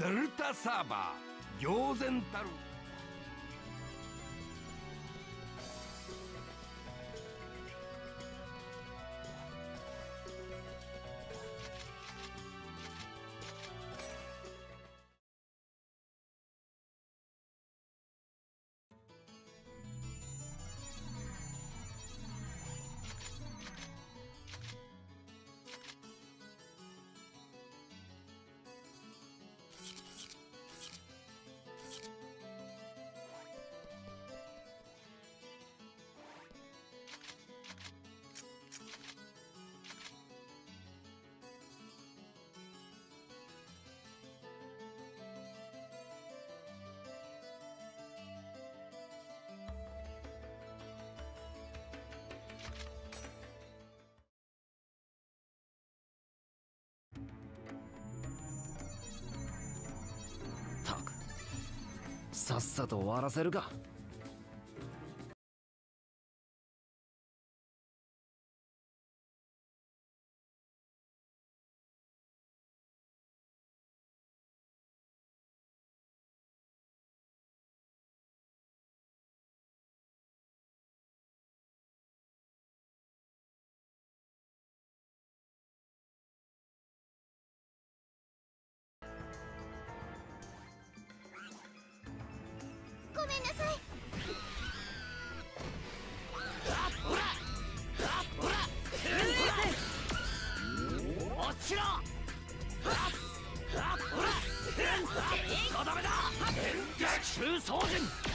デルタサーバー行然たるさっさと終わらせるか。総陣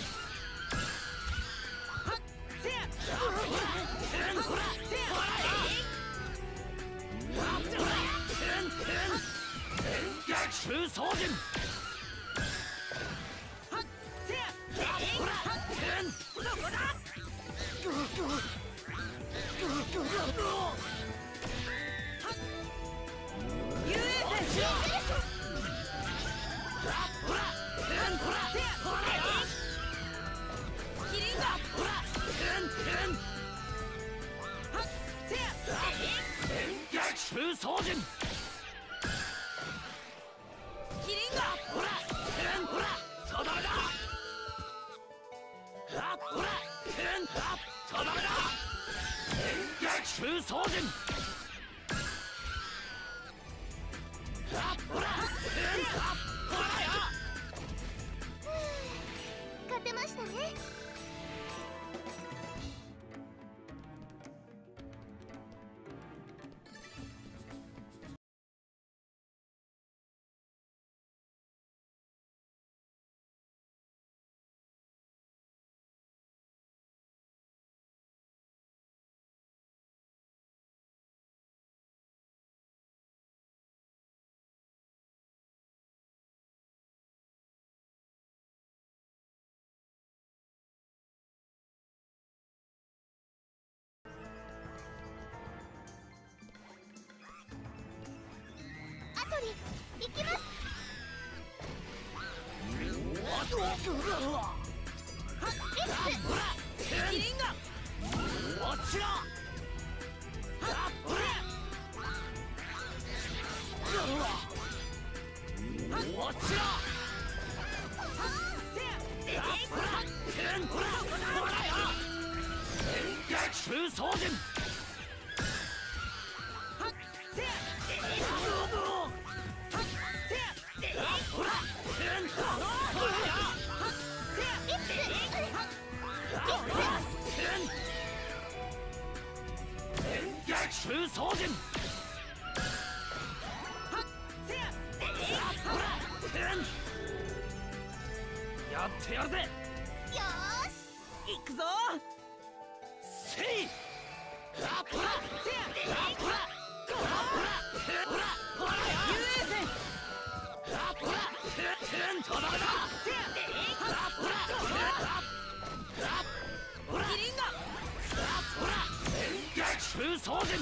空総り行きます中層人ってやるぜ！よし行くぞ！せい！ラップラ！せやラップラコラップラ！ほらほら遊泳ラップラ！ふんとどめだ！せやラップラ！ラップラ！キリンガラップラ遠撃風装陣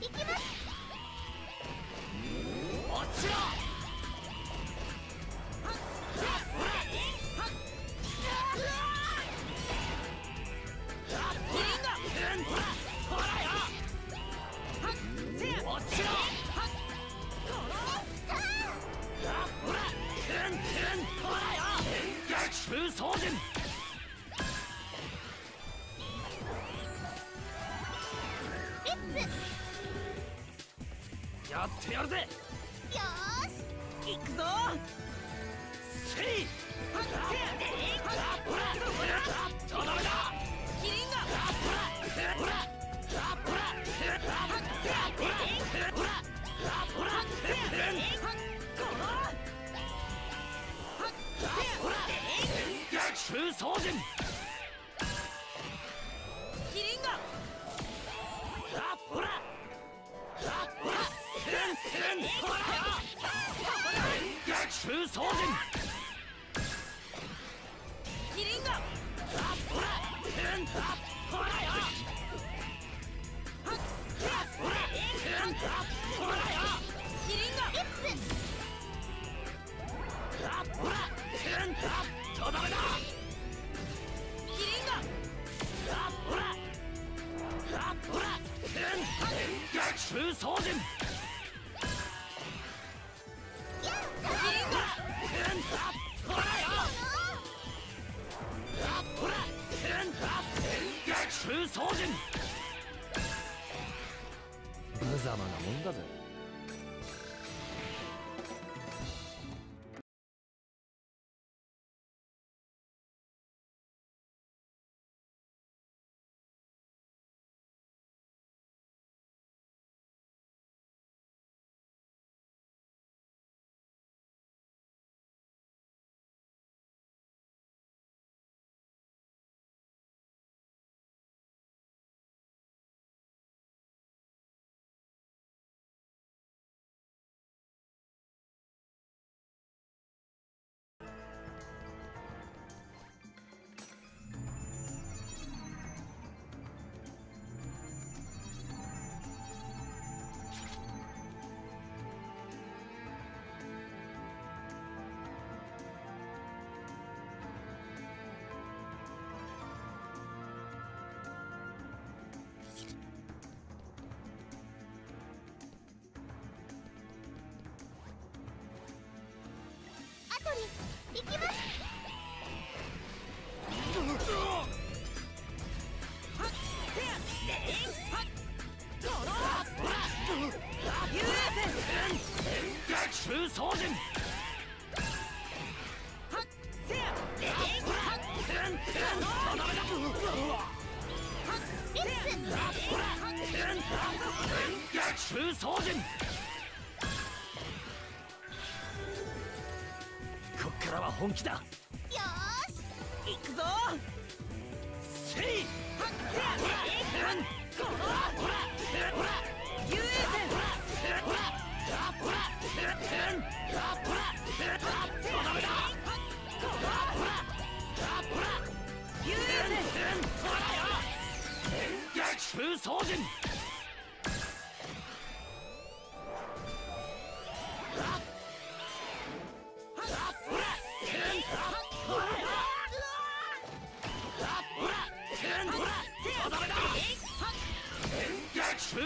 行きます。もちろん行きまからは本気だ。よし行くぞ。せいはっ掃除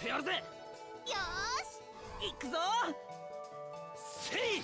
してやるぜ。よし。行くぞ。せい。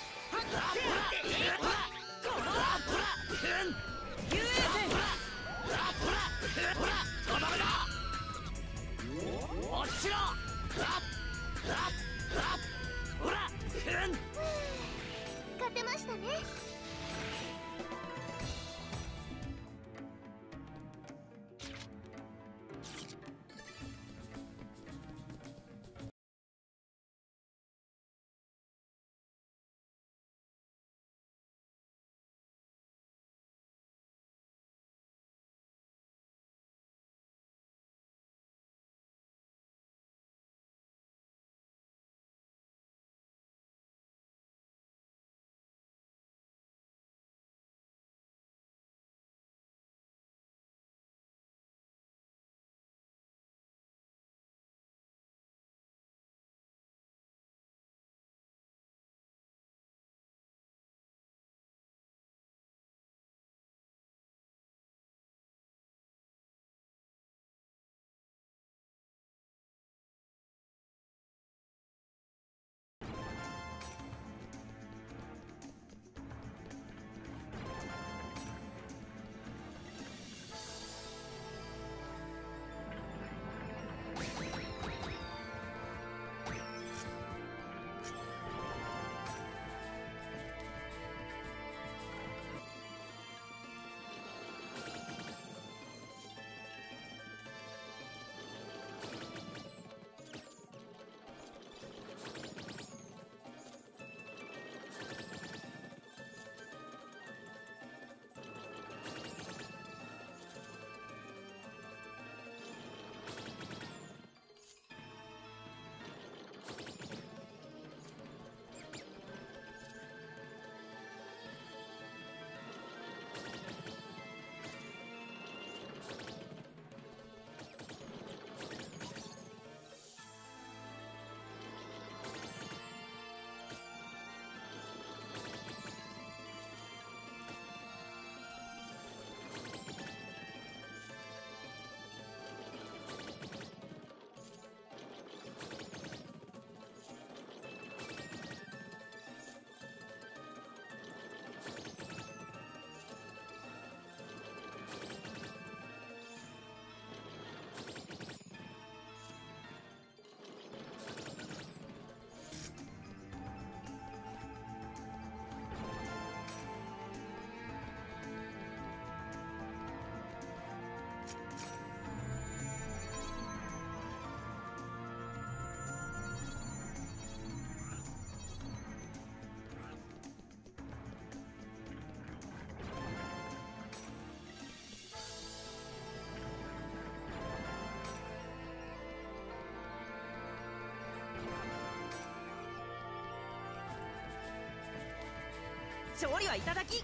勝利はいただき。っ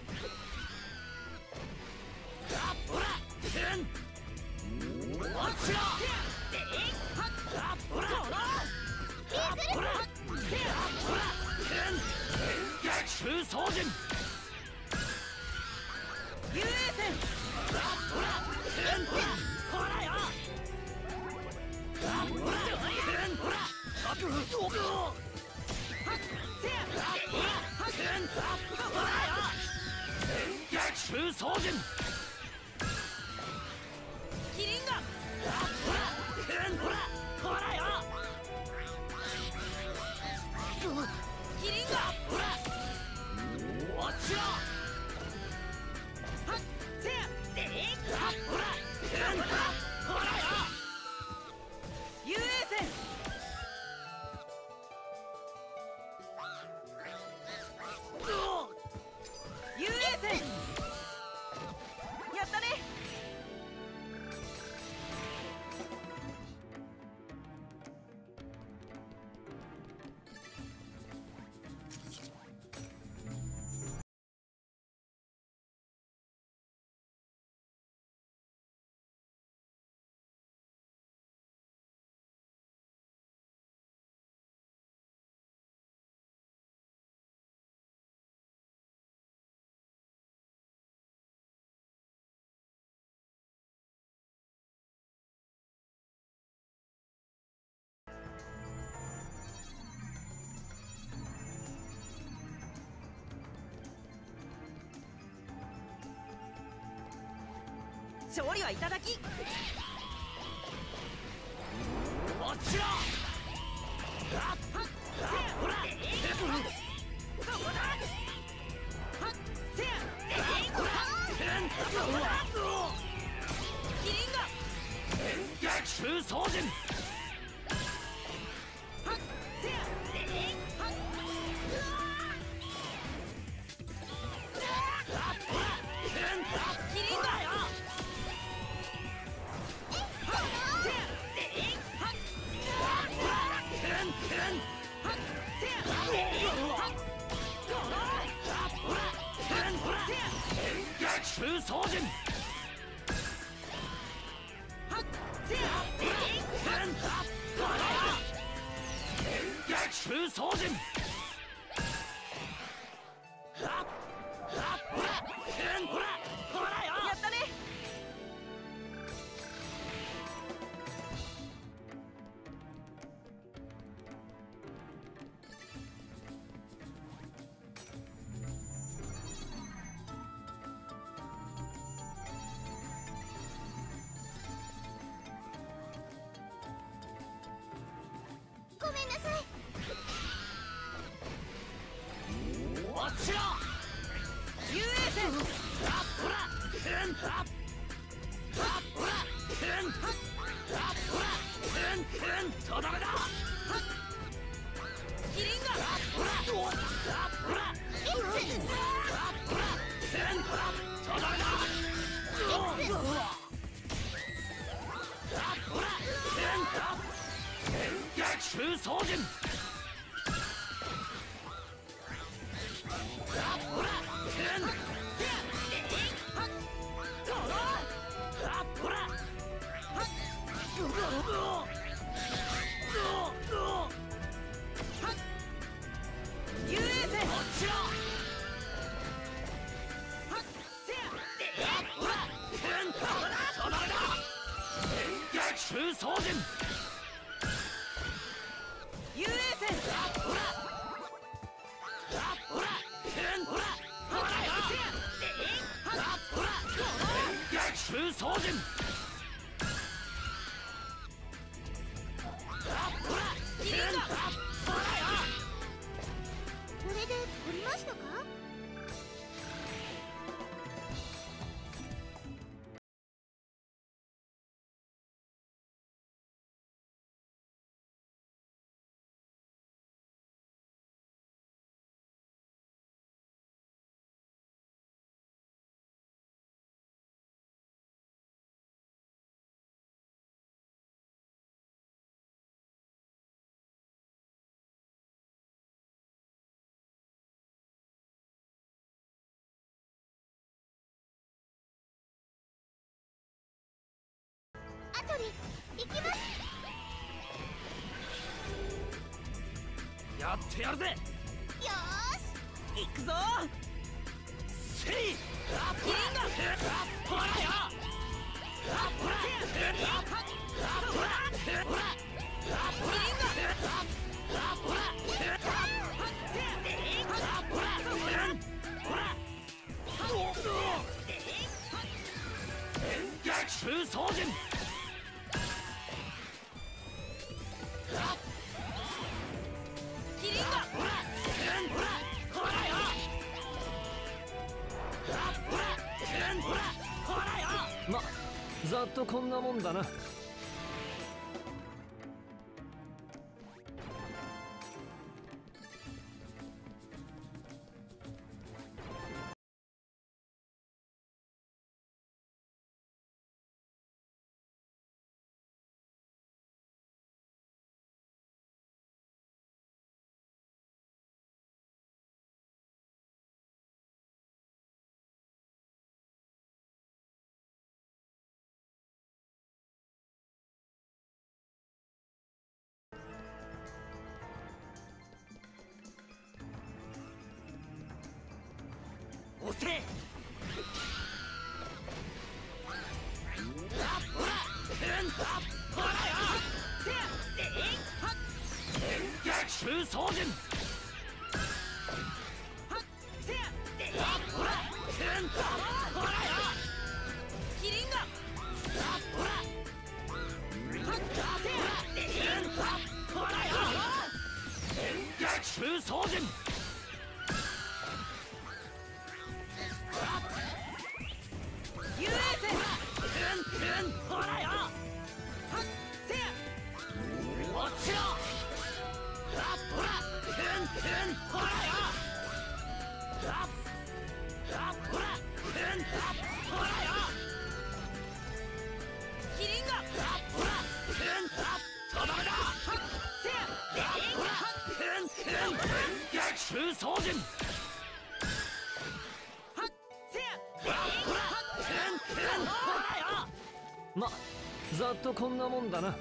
ほら総順勝利はいただき。落ちろあっほらそこだはっせやほらキリンガ中操陣はっめんなさい。トリ行きます。やってやるぜ。よーし。行くぞ。せいキリンガほらよほらほらほらほら中操陣キリンガんだな。押せ。ほらよとこんなもんだな。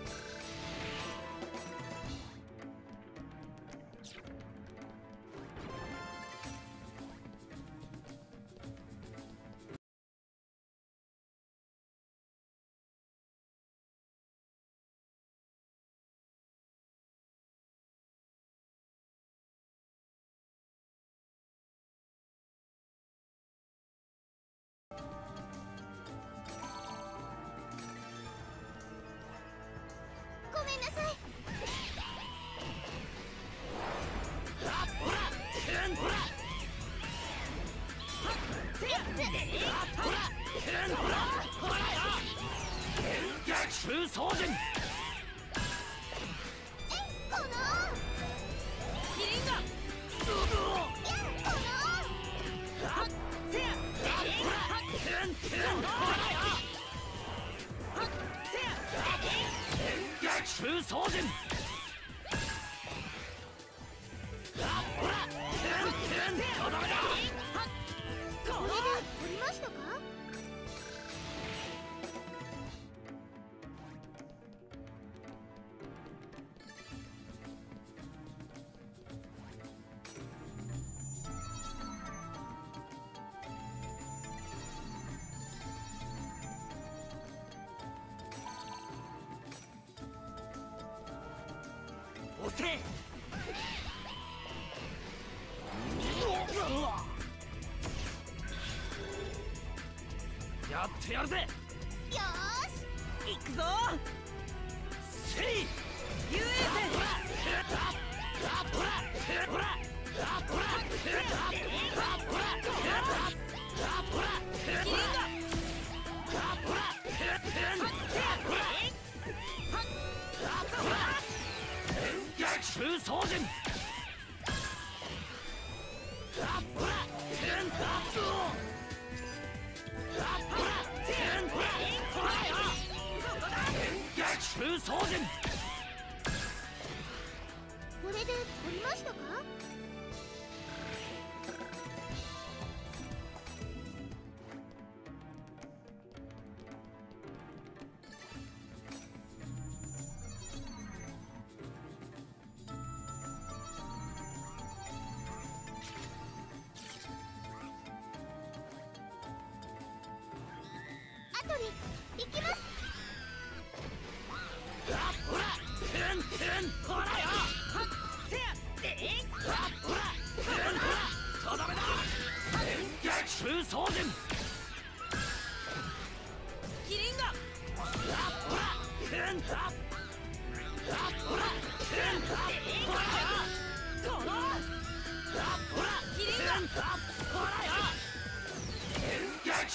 せやってやるぜ。よし。行くぞ。せい。遊泳船これで取りましたか？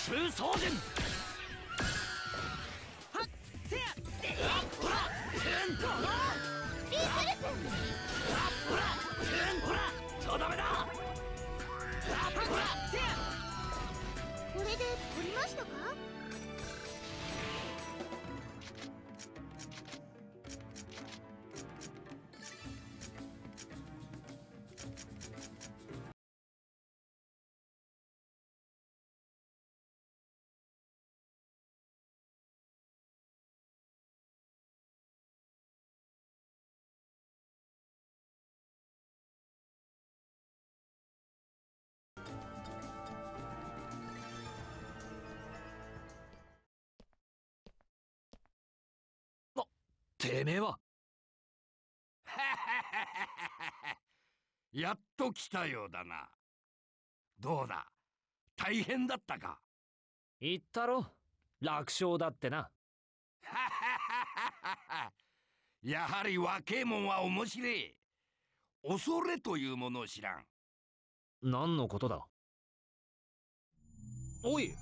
空総陣てめえは。やっと来たようだな。どうだ？大変だったか？言ったろ。楽勝だってな。やはり若えもんは面白い。恐れというものを知らん。何のことだ？おい！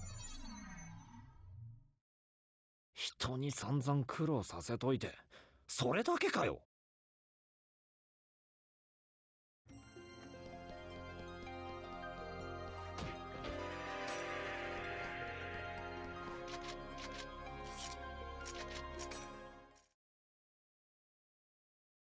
人に散々苦労させといてそれだけかよ。